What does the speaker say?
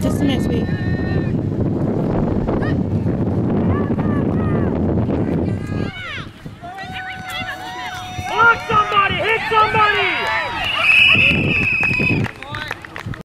Just next week. Block somebody! Hit somebody!